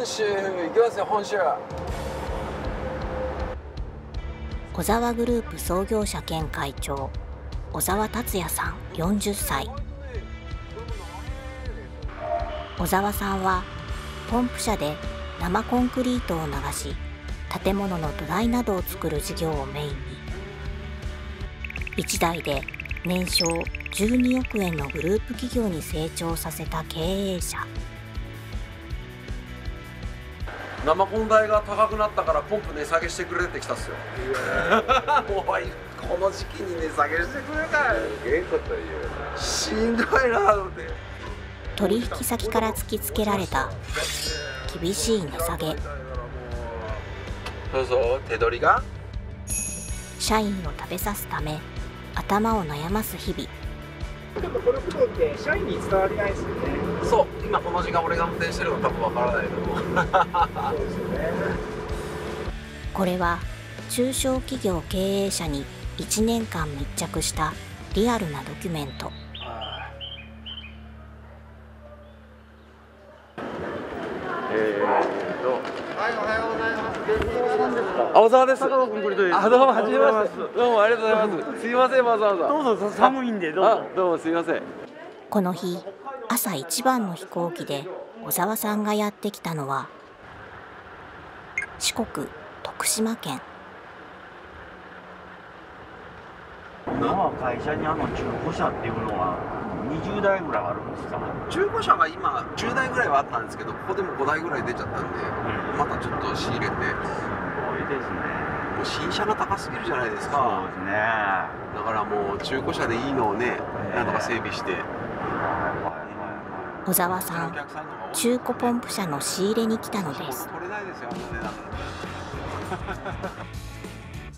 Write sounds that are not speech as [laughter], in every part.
本州行きますよ本州小沢グループ創業者兼会長小沢達也さん40歳。小沢さんはポンプ車で生コンクリートを流し建物の土台などを作る事業をメインに。1台で年商12億円のグループ企業に成長させた経営者。生コン代が高くなったからポンプ値下げしてくれってきたっすよ。おいこの時期に値下げしてくれかいしんどいなと思って取引先から突きつけられた厳しい値下げ。そうそう手取りが？社員を食べさすため頭を悩ます日々。でもこのことって社員に伝わりないですよね。そう今この時間俺が運転してるの多分わからないと思うそうですよね。[laughs] これは中小企業経営者に1年間密着したリアルなドキュメントあ、小沢です。あ、どうも、はじめまして。どうも、ありがとうございます。すいません、わざわざ。どうぞ寒いんでどうあぞ、どうも、すいません。この日朝一番の飛行機で小沢さんがやってきたのは四国徳島県。今は会社にあの中古車っていうのは20台ぐらいあるんですか、中古車は今10台ぐらいはあったんですけど、ここでも5台ぐらい出ちゃったんで、またちょっと仕入れて、もすごいですね。う新車が高すぎるじゃないですそうか。ですね。だからもう中古車でいいのをね、なんとか整備して。小沢さん中古ポンプ車の仕入れに来たのです、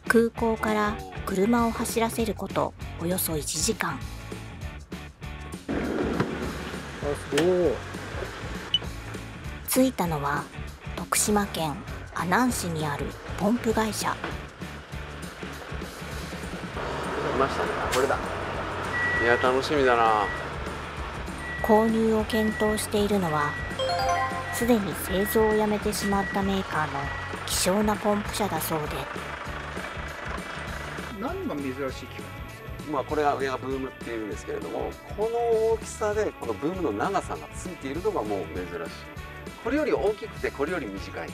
空港から車を走らせることおよそ1時間着いたのは徳島県阿南市にあるポンプ会社来ましたね、これだ。いや、楽しみだな。購入を検討しているのはすでに製造をやめてしまったメーカーの希少なポンプ車だそうで。何が珍しい機械なんですか？まあ、これが上がブームっていうんですけれどもこの大きさでこのブームの長さがついているのがもう珍しい。これより大きくてこれより短い。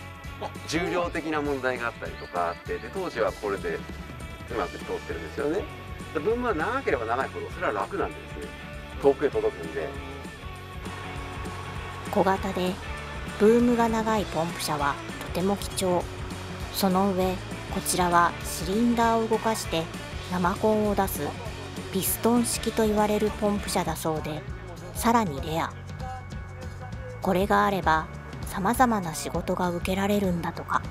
重量的な問題があったりとかあってで当時はこれでうまく通ってるんですよね。でブームは長ければ長いほどそれは楽なんですね。遠くへ届くんで小型でブームが長いポンプ車はとても貴重。その上こちらはシリンダーを動かして生コンを出すピストン式と言われるポンプ車だそうでさらにレア。これがあればさまざまな仕事が受けられるんだとか。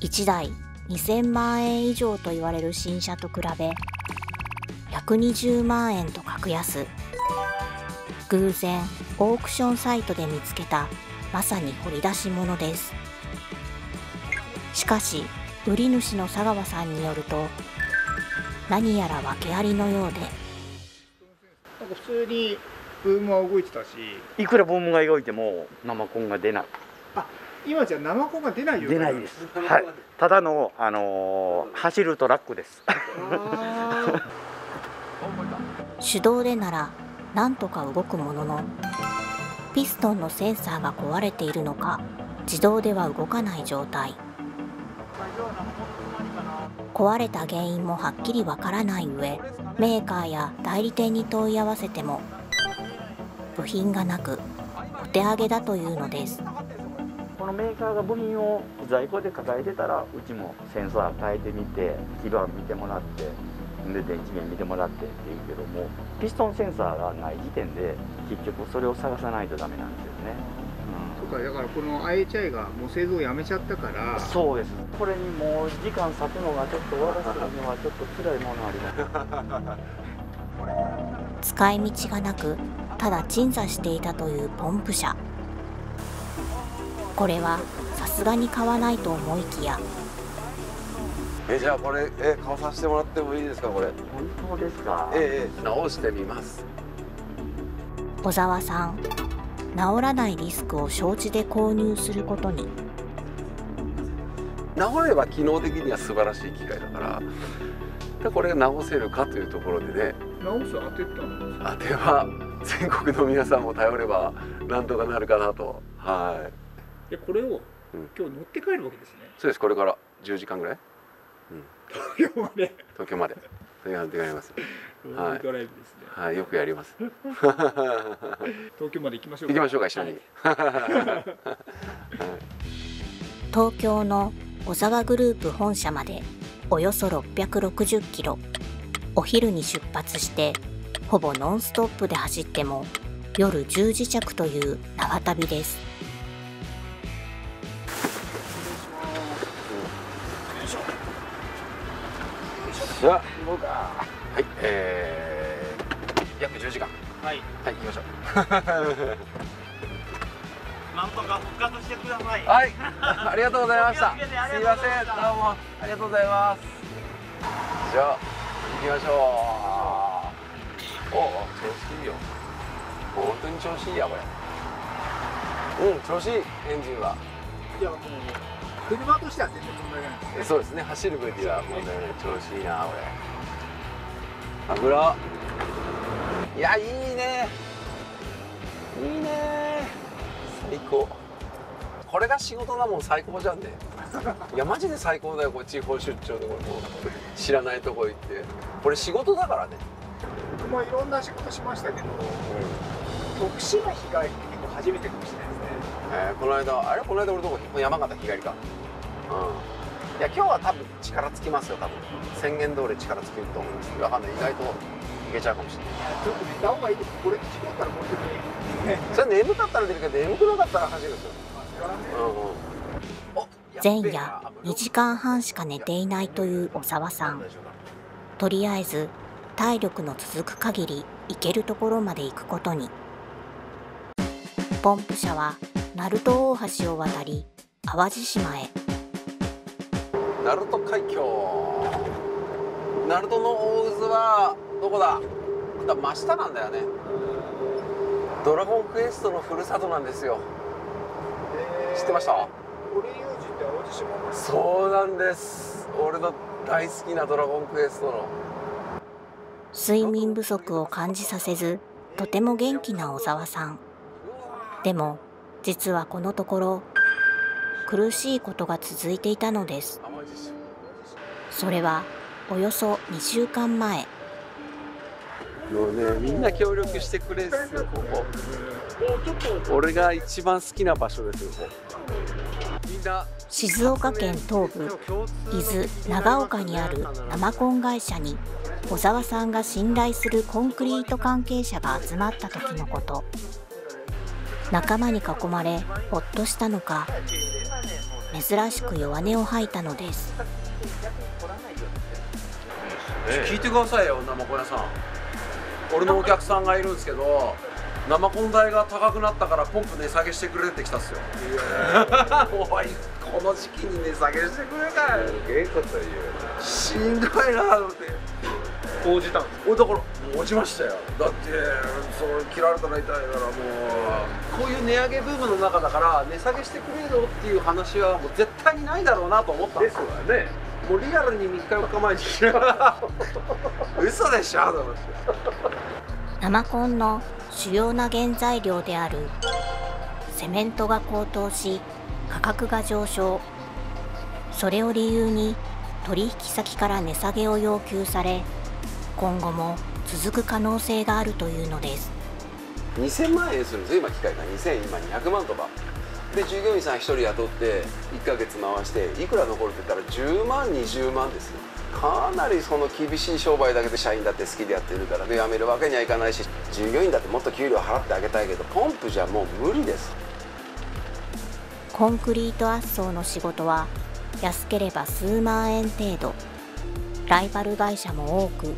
1台2000万円以上と言われる新車と比べ120万円と格安。偶然オークションサイトで見つけたまさに掘り出し物です。しかし売り主の佐川さんによると何やら訳ありのようで。なんか普通にブームは動いてたし、いくらボムが動いても生コンが出ない。今じゃ生コンが出ないよ。出ないです。はい。ただの、あのー走るトラックです。あ手動でならなんとか動くもののピストンのセンサーが壊れているのか自動では動かない状態。壊れた原因もはっきりわからない上メーカーや代理店に問い合わせても部品がなくお手上げだというのです。このメーカーが部品を在庫で抱えてたらうちもセンサー変えてみて基板見てもらってで電池面見てもらってっていうけどもピストンセンサーがない時点で結局それを探さないとダメなんですよね、ーとかだからこの IHI がもう製造をやめちゃったから。そうです。これにもう時間割くのがちょっと私にはちょっと辛いものあります。[laughs] 使い道がなくただ鎮座していたというポンプ車。これはさすがに買わないと思いきやえじゃあこれえ買わさせてもらってもいいですかこれ？本当ですか？ええええ。直してみます。小沢さん治らないリスクを承知で購入することに。治れば機能的には素晴らしい機械だから。でこれが治せるかというところでね。直す当てたの？当ては全国の皆さんも頼ればなんとかなるかなと。はい。でこれをうん。今日乗って帰るわけですね。そうですこれから。10時間ぐらい？東京まで。東京まで。それがで。やりますロードドライブですね、はい。よくやります。[laughs] 東京まで行きましょう行きましょうか一緒に、[laughs] 東京の小沢グループ本社までおよそ660キロ。お昼に出発してほぼノンストップで走っても夜10時着という長旅ですじゃあ行こうかはいえー、約10時間。はい。はい行きましょう。[laughs] なんとか復活してください。はいありがとうございました。すいませんどうもありがとうございます。じゃあ行きましょう。おお調子いいよ。本当に調子いいやこれ。うん調子いいエンジンは。いやもう車としては全然問題ないですね。そうですね。走る分にはもうね調子いいなこれ油。いやいいね。いいね。最高。これが仕事なもん最高じゃんね。いやマジで最高だよこれ地方出張でこれも。う知らないとこ行って。これ仕事だからね、僕もいろんな仕事しましたけど徳島日帰りって結構初めてかもしれないですね。えーこの間あれ？この間俺どこ？山形日帰りか。うんいや今日は多分力尽きますよ多分。宣言通り力尽きると思いますわかんない意外といけちゃうかもしれない。ちょっと寝た方がいいですこれ事故ったらもうちょっとねそれ眠かったら出るけど眠くなかったら走るんですよ。うんうん。お前夜2時間半しか寝ていないという小沢さん。とりあえず体力の続く限り行けるところまで行くことに。ポンプ車は鳴門大橋を渡り淡路島へ鳴門海峡。鳴門の大渦はどこだ？だ真下なんだよね。ドラゴンクエストのふるさとなんですよ。知ってました？そうなんです。俺の大好きなドラゴンクエストの。睡眠不足を感じさせずとても元気な小沢さんでも実はこのところ苦しいことが続いていたのですそれはおよそ2週間前もうねみんな協力してくれるんですよここ。俺が一番好きな場所ですよ。静岡県東部伊豆長岡にある生コン会社に小沢さんが信頼するコンクリート関係者が集まった時のこと仲間に囲まれほっとしたのか珍しく弱音を吐いたのです。聞いてくださいよ生コン屋さん。俺のお客さんがいるんですけど生コン代が高くなったからポンプ値下げしてくれってきたっすよ。おいこの時期に値下げしてくれかいええこと言うしんどいなと思って報じたんです俺だから落ちましたよ。だってそれ切られたら痛いからもう。こういう値上げブームの中だから値下げしてくれよっていう話はもう絶対にないだろうなと思ったんですよ。ね。もうリアルに3日4日前に。嘘でしょと思って生コンの主要な原材料であるセメントが高騰し価格が上昇。それを理由に取引先から値下げを要求され今後も続く可能性があるというのです。2000万円するんですよ。今機械が。2000今200万とか。で従業員さん1人雇って1ヶ月回していくら残るって言ったら10万20万ですよ。かなりその厳しい商売だけど社員だって好きでやってるからで辞めるわけにはいかないし従業員だってもっと給料払ってあげたいけどポンプじゃもう無理です。コンクリート圧送の仕事は安ければ数万円程度ライバル会社も多く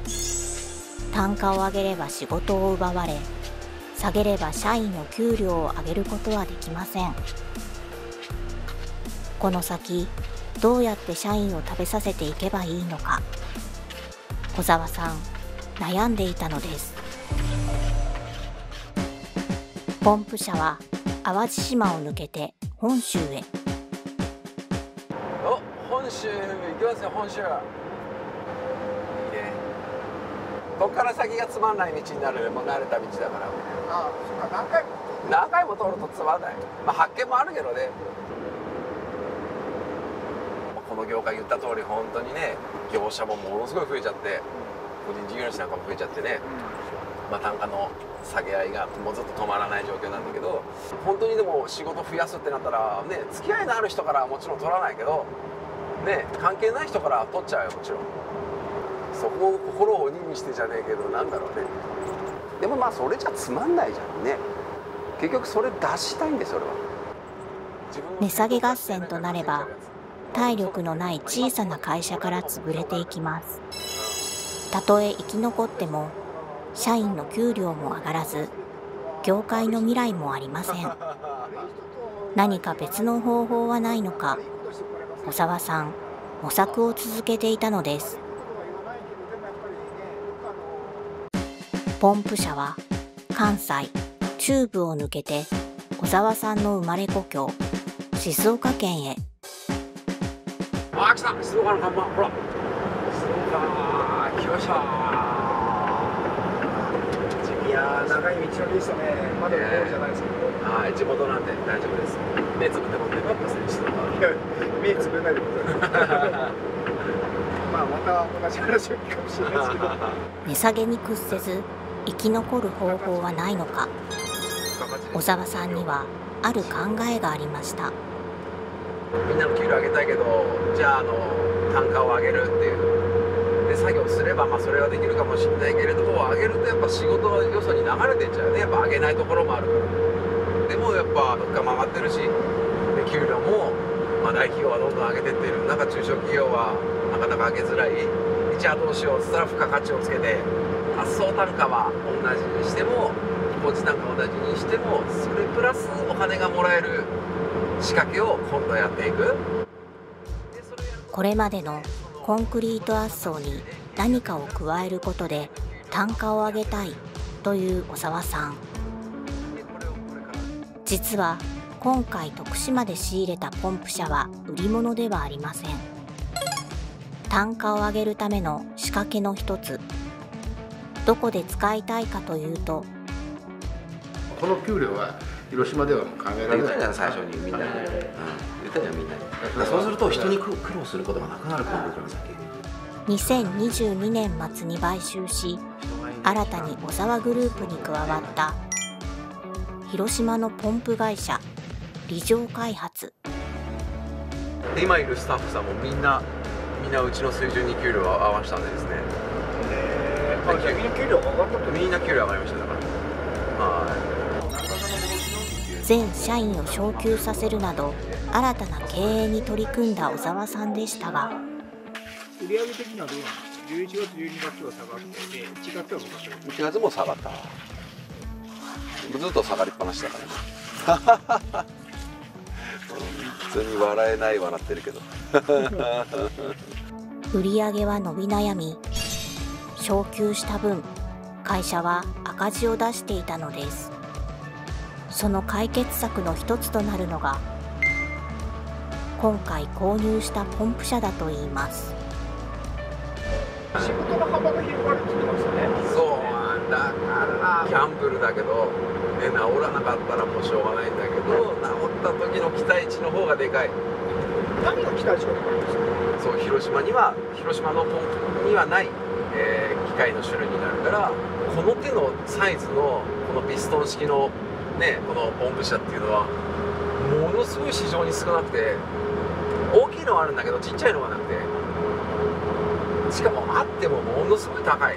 単価を上げれば仕事を奪われ下げれば社員の給料を上げることはできません。この先どうやって社員を食べさせていけばいいのか。小沢さん悩んでいたのです。ポンプ車は淡路島を抜けて本州へ。お本州行きますよ本州。ここから先がつまんない道になるもう慣れた道だから。ああそうか。何回も。何回も通るとつまんない、まあ、発見もあるけどね。この業界言った通り本当にね業者もものすごい増えちゃって個人事業主なんかも増えちゃってね、まあ、単価の下げ合いがもうずっと止まらない状況なんだけど本当にでも仕事増やすってなったらね付き合いのある人からはもちろん取らないけどね関係ない人から取っちゃうよもちろんそこを心を鬼にしてじゃねえけどなんだろうね。でもまあそれじゃつまんないじゃんね。結局それ出したいんですそれは。値下げ合戦となれば体力のない小さな会社から潰れていきます。たとえ生き残っても社員の給料も上がらず業界の未来もありません。何か別の方法はないのか小沢さん模索を続けていたのです。ポンプ車は関西中部を抜けて小沢さんの生まれ故郷静岡県へ。あ来た。静岡の看板ほら。静岡来ました。いやー長い道のりでしたね。まだゴールじゃないですけど。はい地元なんで大丈夫です。目つぶって飲んでください静岡いや目つぶんないでください。[laughs] まあまた同じ話を聞くかもしれないですけど。[laughs] 値下げに屈せず生き残る方法はないのか。小沢さんにはある考えがありました。みんなの給料上げたいけどじゃああの単価を上げるっていう。で作業すればまあそれはできるかもしれないけれども上げるとやっぱ仕事がよそに流れてっちゃうね。やっぱ上げないところもあるから。でもやっぱ物価も上がってるしで給料も、まあ、大企業はどんどん上げてってる。中中小企業はなかなか上げづらい。じゃあどうしようっつったら付加価値をつけて発送単価は同じにしても工事単価同じにしてもそれプラスお金がもらえる仕掛けを今度やっていく。これまでのコンクリート圧送に何かを加えることで単価を上げたいという小沢さん。実は今回徳島で仕入れたポンプ車は売り物ではありません。単価を上げるための仕掛けの一つ。どこで使いたいかというと。この給料は広島ではもう考えられない。言ったじゃん最初にみんな。に、うん、言ったじゃんみんなに。だからそうすると人に苦苦労することがなくなるから僕の先。2022年末に買収し新たに小沢グループに加わった広島のポンプ会社理上開発。で今いるスタッフさんもみんなみんなうちの水準に給料を合わせたんでですねみんな給料が上がったってみんな給料上がりましただから。はい全社員を昇給させるなど新たな経営に取り組んだ小沢さんでしたが。売上的にはどうなんですか11月12月は下がってで1月は1月も下がった。ずっと下がりっぱなしだから。ね [laughs] 普通に笑えない笑ってるけど。[laughs] [laughs] 売り上げは伸び悩み昇給した分会社は赤字を出していたのです。その解決策の一つとなるのが今回購入したポンプ車だといいます。仕事の幅が広がるって言ってましたね。そうだからギャンブルだけど、ね、治らなかったらもうしょうがないんだけど治った時の期待値の方がでかい。何が期待値が高いんですか？そう広島には広島のポンプにはない、械の種類になるからこの手のサイズのこのピストン式のねこのポンプ車っていうのはものすごい市場に少なくて大きいのはあるんだけどちっちゃいのがなくてしかもあってもものすごい高い。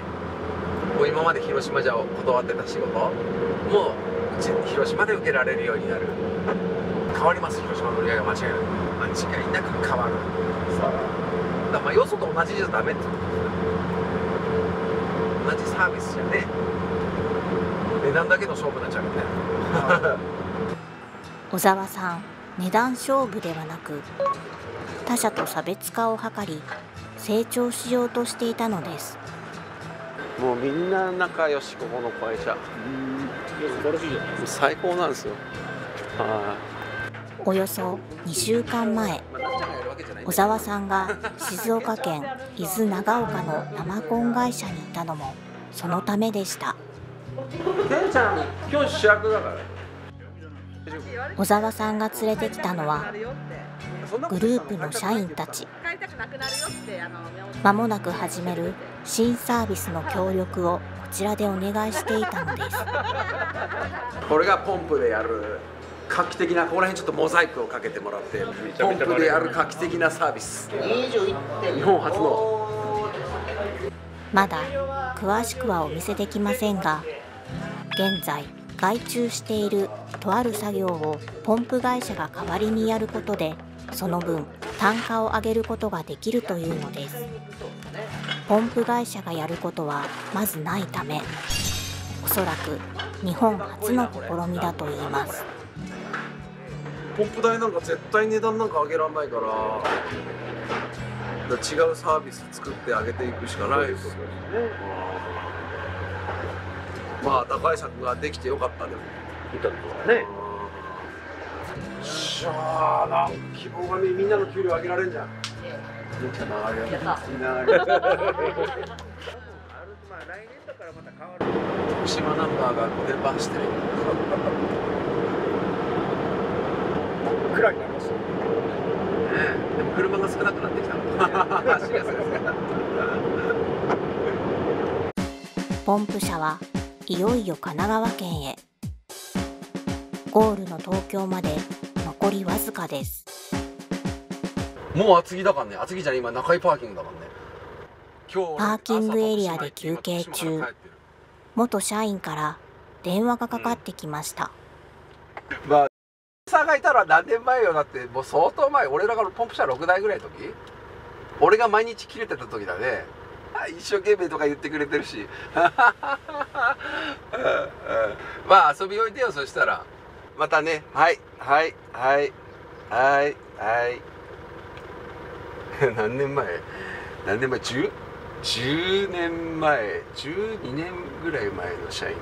もう今まで広島じゃ断ってた仕事。もうち広島で受けられるようになる。変わります。広島の売り上げは間違いなく間違いなく変わる。さあだからまあよそと同じじゃダメってこと同じサービスじゃね。値段だけの勝負になっちゃうみたいな小沢さん値段勝負ではなく他社と差別化を図り成長しようとしていたのです。もうみんな仲良しここの会社。最高なんですよ。はおよそ2週間前小沢さんが静岡県伊豆長岡の生コン会社にいたのもそのためでした。ケンちゃん今日主役だから小沢さんが連れてきたのはグループの社員たち。間もなく始める新サービスの協力をこちらでお願いしていたのです画期的なここら辺ちょっとモザイクをかけてもらってポンプでやる画期的なサービス。日本初のまだ詳しくはお見せできませんが現在外注しているとある作業をポンプ会社が代わりにやることでその分単価を上げることができるというのです。ポンプ会社がやることはまずないためおそらく日本初の試みだといいますポンプ代なんか絶対値段なんか上げられないからだから違うサービス作って上げていくしかない。ですよね。まあ高い策ができてよかったでも。ね。しゃあな希望がねみんなの給料上げられんじゃん。みんな上げみんな上げ徳島ナンバーが御殿場走って。るくらいになりますよねでも車が少なくなってきたの4月ですからポンプ車はいよいよ神奈川県へ。ゴールの東京まで残りわずかです。もう厚木だからね。厚木じゃね今中井パーキングだからね。今日パーキングエリアで休憩中。元社員から電話がかかってきました。まあさんがいたら何年前よだってもう相当前俺らがポンプ車6台ぐらいの時？俺が毎日切れてた時だね。一生懸命とか言ってくれてるし。うんうんまあ遊びおいでよそしたら。またね。はいはいはいはいはい。[laughs] 何年前？何年前？10, 10年前。12年ぐらい前の社員。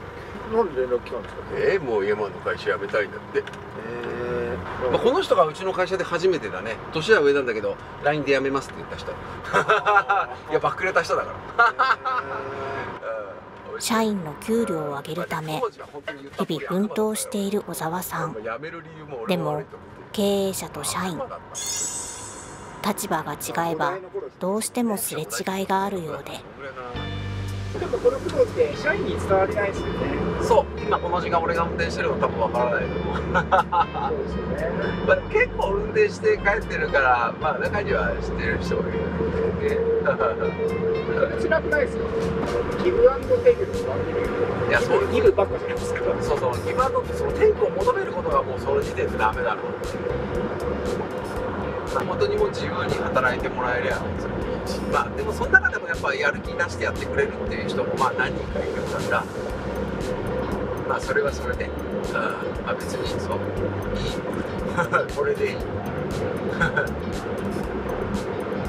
なんで連絡来たんですか？えー、もう山の会社辞めたいんだって。えまあ、この人がうちの会社で初めてだね。年は上なんだけど LINE で辞めますって言った人。[laughs] いやバックれた人だから。うん。社員の給料を上げるため日々奮闘している小沢さん。でも経営者と社員。立場が違えばどうしてもすれ違いがあるようでちょっとこのことって社員に伝わりないですよね。そう。今この時間俺が運転してるの多分わからない。と思うそうですよねまあ、結構運転して帰ってるからまあ中には知ってる人もいるんで。ね辛くないですよギブアンドテイクですか？いやそう。ギブばっかじゃないですか。そうそう。ギブアンドってそのテイクを求めることがもうその時点でダメだろう本当にもう自由に働いてもらえりゃまあでもその中でもやっぱやる気出してやってくれるっていう人もまあ何人かいるからまあそれはそれで、うん、まあ別にそういい。[laughs] これでいい。[laughs]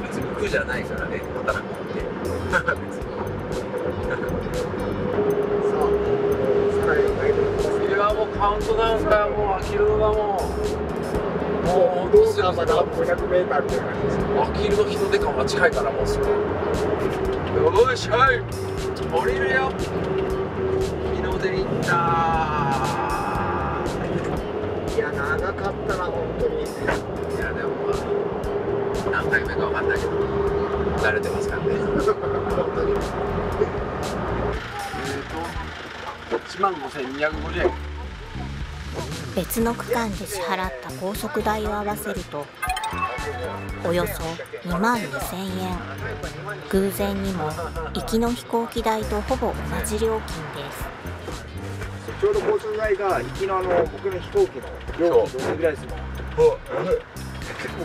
別に苦じゃないからね働くって。[laughs] 別に。いやもうカウントダウンがもう飽きるのがもうもう本当すぐまだ500メーターみたいな感じです飽きるの日の出感が近いからもうすぐ。よしはい降りるよ日の出行ったいや長かったな本当にいやでもまあ何回目かわかんないけど。慣れてますからね本当にえーと1万5250円。別の区間で支払った高速代を合わせるとおよそ2万2000円。偶然にも行きの飛行機代とほぼ同じ料金です。ちょうど交通代が行きのあの僕の飛行機の料金どれぐらいですか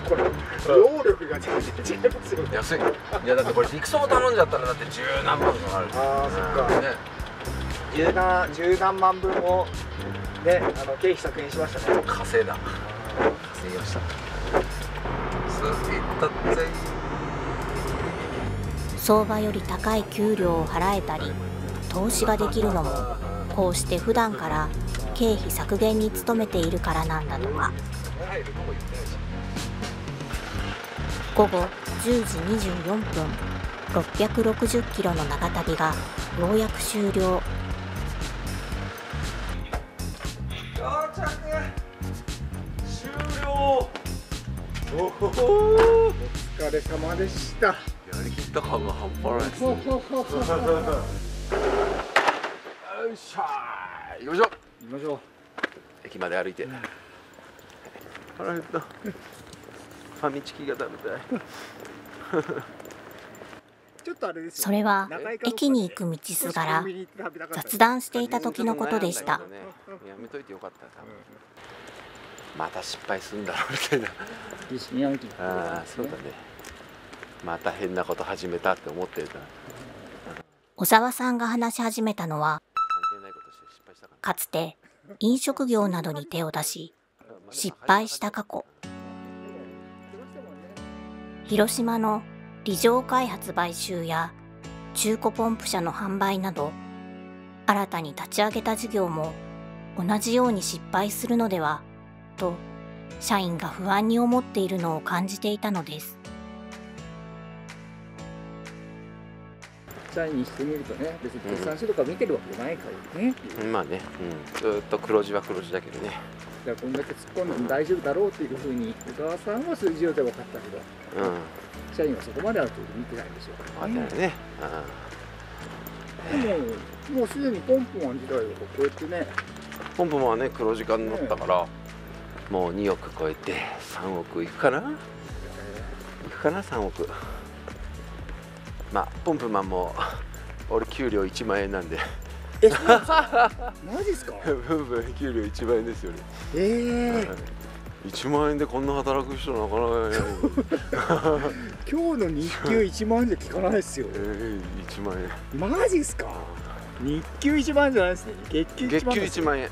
これ労力が全然違いますよね安いいやだってこれ陸送頼んじゃったらだって十何万か。かるあーそっか。ね。十何十何万分をねあの経費削減しましたね。稼いだ。稼ぎました。すげえったって相場より高い給料を払えたり投資ができるのもこうして普段から経費削減に努めているからなんだとか。午後10時24分660キロの長旅がようやく終了おおお疲れ様でしたやりきった感が半端ないですねよいしょーよいしょう行きましょう駅まで歩いてうん腹減ったファミチキが食べたいそれは駅に行く道すがら雑談していた時のことでしたまた失敗するんだろうみたいな。ああそうだね。また変なこと始めたって思ってた小沢さんが話し始めたのはかつて飲食業などに手を出し失敗した過去。広島の理場開発買収や中古ポンプ車の販売など新たに立ち上げた事業も同じように失敗するのではと社員が不安に思っているのを感じていたのです。社員にしてみるとね別に決算書とか見てるわけじゃないからね、まあね、うん、ずーっと黒字は黒字だけどね。だからこんだけ突っ込んでも大丈夫だろうっていうふうに小川さんは数字上で分かったけどうん。社員はそこまであると見てないでしょう。からねあね。でももうすでにポンプマン自体はこうやってね。うん。ポンプマンはね黒字化になったからもう2億超えて3億いくかな？いくかな？3億。まあポンプマンも俺給料1万円なんで。え [laughs] マジっすか？ポンプマン給料1万円ですよね。ええ1万円でこんな働く人なかなかいない [laughs] 今日の日給1万円じゃ聞かないですよ。[laughs] えー、1万円。マジっすか？日給1万円じゃないですね。月給1月給万円1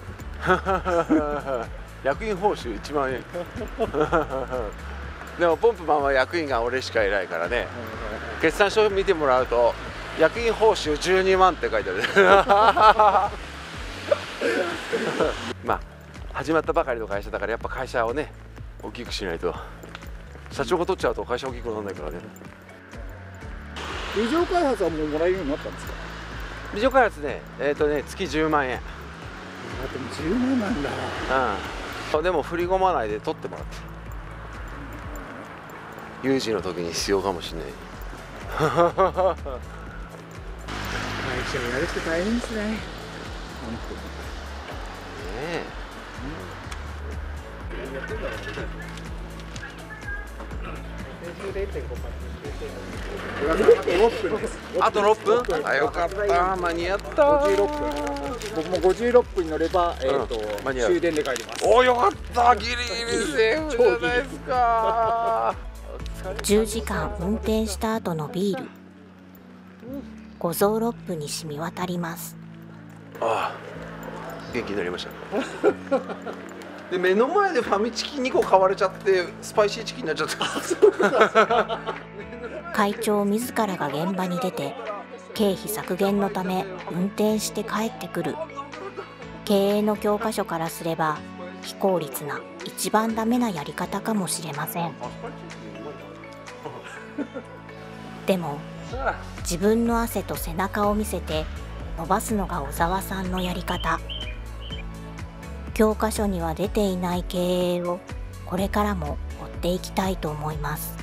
万円役員報酬1万円。[laughs] でもポンプマンは役員が俺しかいないからね。決算書見てもらうと役員報酬12万って書いてある。[laughs] まあ始まったばかりの会社だからやっぱ会社をね大きくしないと。社長が取っちゃうと会社大きくならないからね。理場開発はもうもらえるようになったんですか？理事開発ねえっ、とね月10万円。あでも10万なんだ。うんでも振り込まないで取ってもらって。有事の時に必要かもしれない。会社をやるって大変ですね本ねえ。当にあと6分？あと6分あよかった。間に合った。56分。僕も56分に乗れば、えーと間に合う。終電で帰ります。およかった。ギリギリセーフじゃないですか。10時間運転した後のビール。五臓六腑に染み渡ります。ああ元気になりましたで目の前でファミチキ2個買われちゃってスパイシーチキンになっちゃった。[laughs] 会長自らが現場に出て経費削減のため運転して帰ってくる。経営の教科書からすれば非効率な一番ダメなやり方かもしれません。でも自分の汗と背中を見せて伸ばすのが小沢さんのやり方。教科書には出ていない経営をこれからも追っていきたいと思います。